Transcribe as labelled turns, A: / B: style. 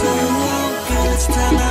A: so long, it's time